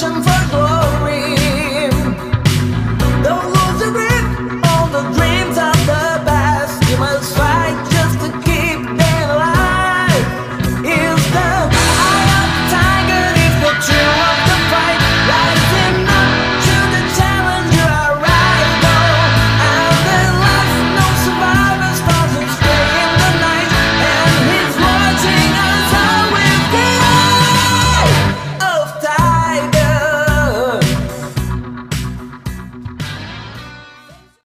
for glory. Don't lose the grip on the dream.